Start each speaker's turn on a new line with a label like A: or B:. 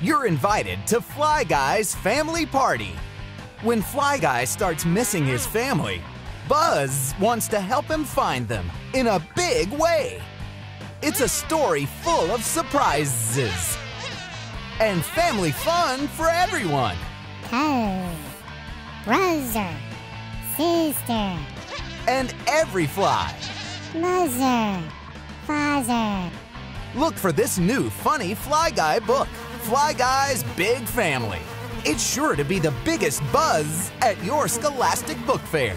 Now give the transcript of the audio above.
A: you're invited to Fly Guy's family party. When Fly Guy starts missing his family, Buzz wants to help him find them in a big way. It's a story full of surprises and family fun for everyone.
B: Cuz, brother, sister,
A: And every fly.
B: mother, father.
A: Look for this new funny Fly Guy book, Fly Guy's Big Family. It's sure to be the biggest buzz at your Scholastic Book Fair.